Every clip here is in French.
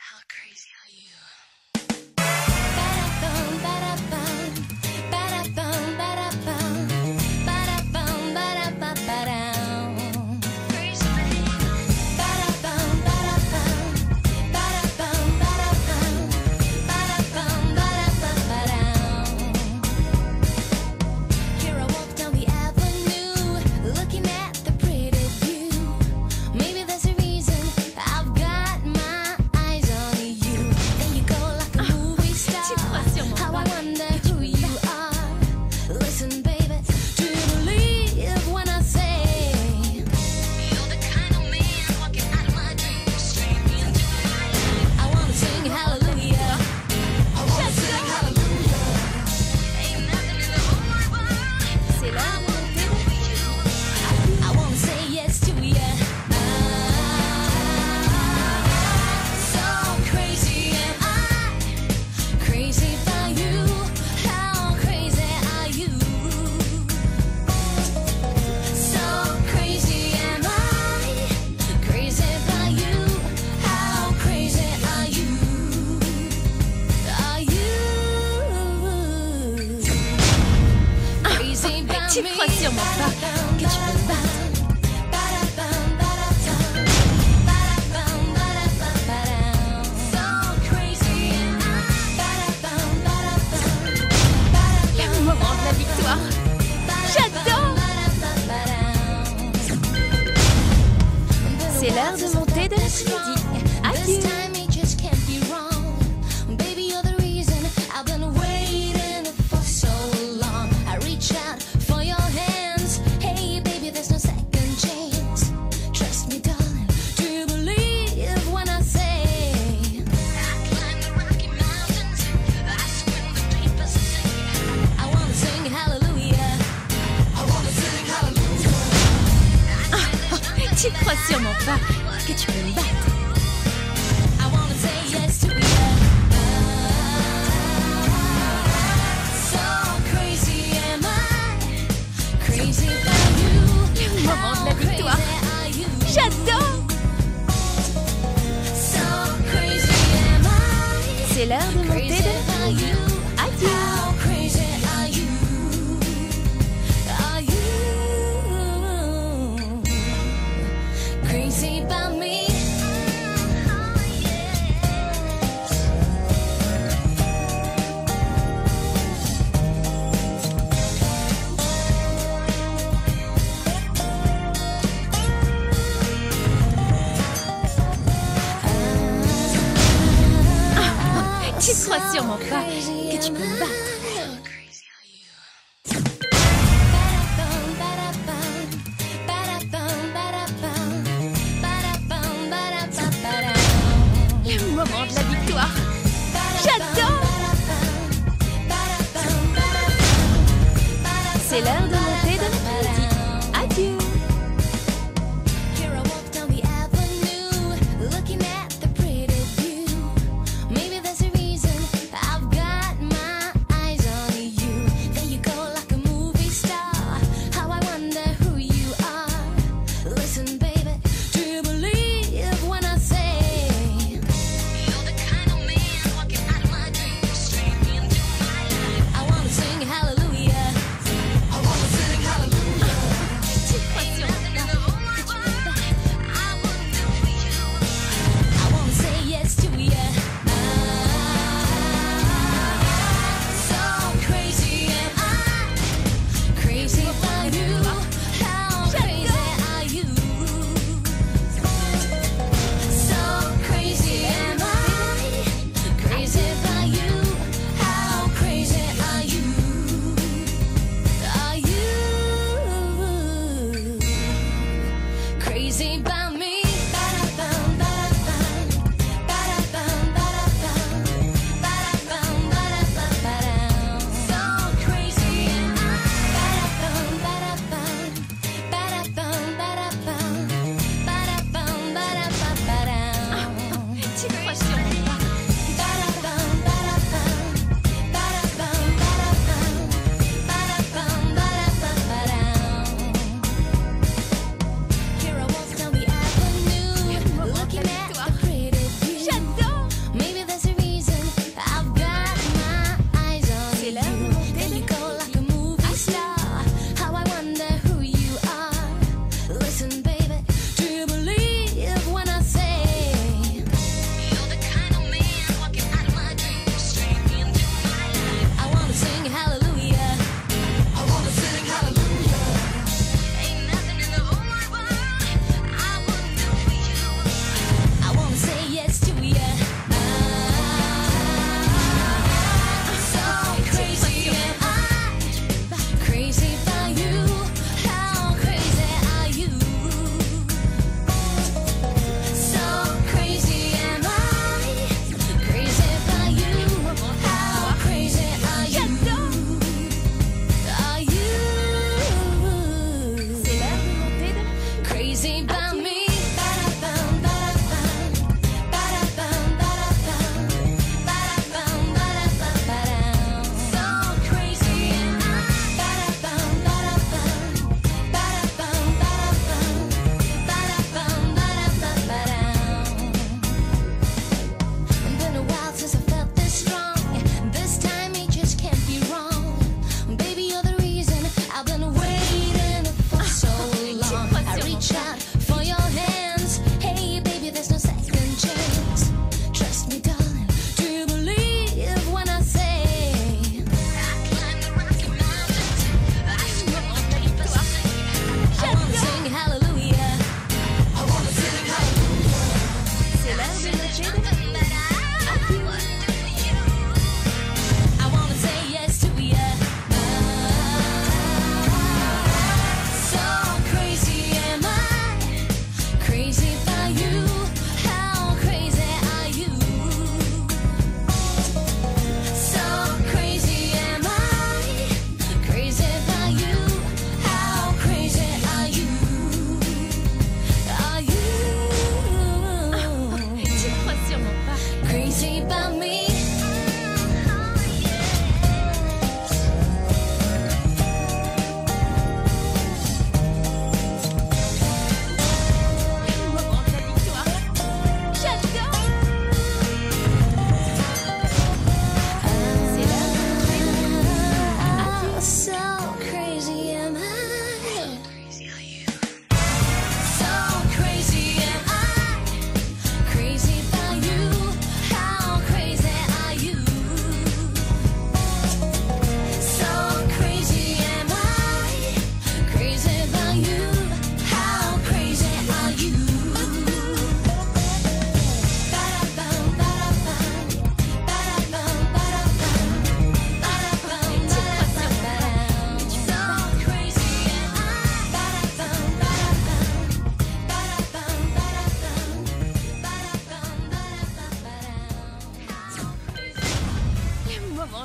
How crazy are you? Tu crois sûrement pas que tu peux battre? Tu crois sûrement pas que tu peux me battre? Le moment de la victoire. J'adore. C'est l'heure Tu crois sûrement pas.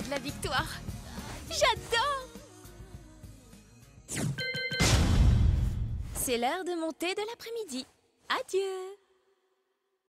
la victoire. J'adore C'est l'heure de monter de l'après-midi. Adieu